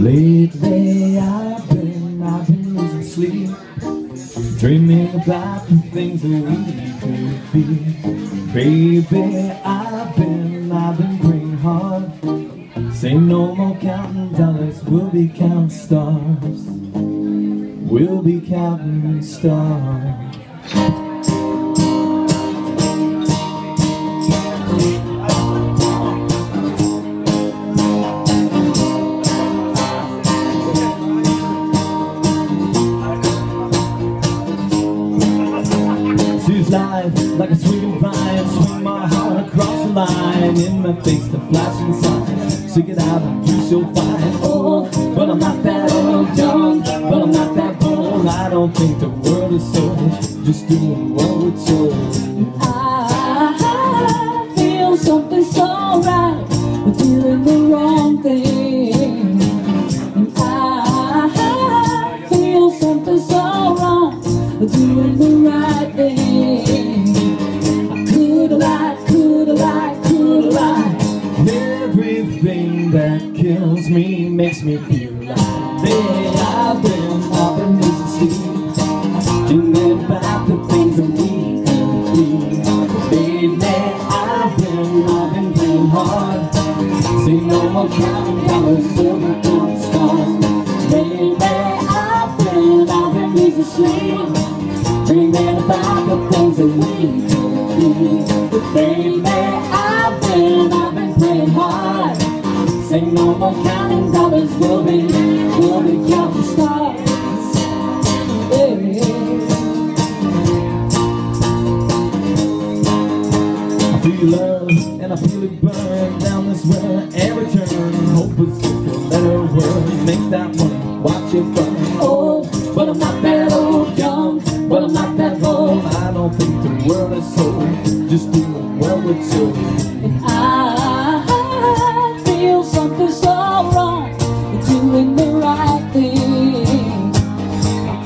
Lately I've been, I've been losing sleep. Dreaming about the things that we could be. Baby, I've been, I've been praying hard. Say no more counting dollars, we'll be counting stars. We'll be counting stars life like a swinging vine Swing my heart across the line. In my face the flashing signs Stick it out you so fine Oh, but I'm not that old young But I'm not that bold. I don't think the world is sold Just doing what we're told doing the right thing Everything that kills me makes me feel like Baby, I've been, been losing sleep Dreaming about the things that we could be Baby, I've been, I've been playing hard Say no more counting dollars, silver counting stars Baby, I've been, I've been losing burn down this well every turn Hope is just a better world. Make that money, watch it burn. Oh, but I'm not that old young. But I'm not that bold. I don't think the world is sold Just doing what we're told And I feel something so wrong But doing the right thing.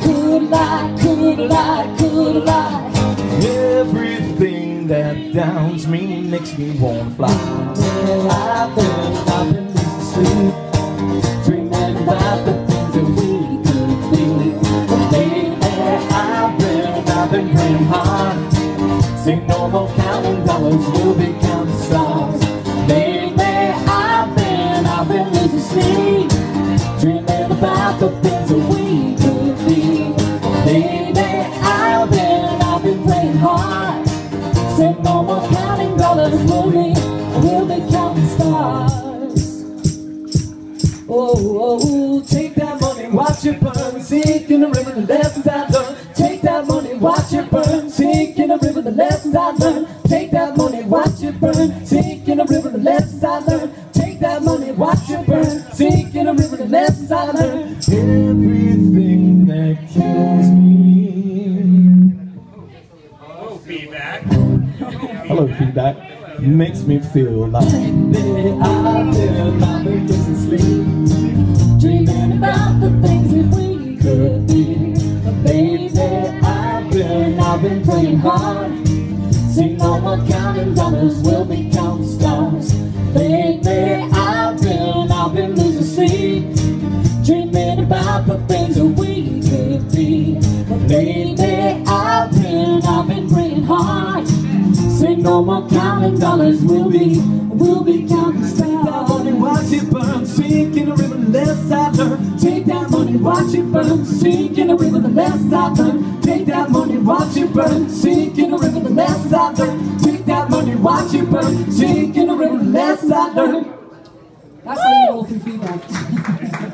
Could lie, could lie, could lie that downs me makes me wanna fly. I've been, I've been losing sleep Dreaming about the things that we could be I've been, I've been hard counting dollars, counting stars I've been, I've been losing sleep Dreaming about the things counting dollars, be, we'll be counting stars. Oh, oh, oh, take that money, watch it burn. Sink in the river, the lessons I learned. Take that money, watch it burn. Sink in the river, the lessons I learned. Take that money, watch it burn. Sink in the river, the lessons I learned. Take that money, watch it burn. Sink in the river, the lessons I learned. Everything that kills me Feedback. Makes me feel like Baby, been, I've been losing sleep. Dreaming about the things that we could be. Baby, I've been, I've been praying hard. See no more counting dollars, we'll be counting stars. Baby, I've been, I've been losing sleep. Dreaming about the things that no more counting dollars, we'll be, we'll be counting stars Take that money, watch it burn, sink in the river, the less I learn. Take that money, watch it burn, sink in the river, the less I learn. Take that money, watch it burn, sink in the river, the less I learn. Take that money, watch it burn, sink in the river, the less I learn. That's how you roll through feedback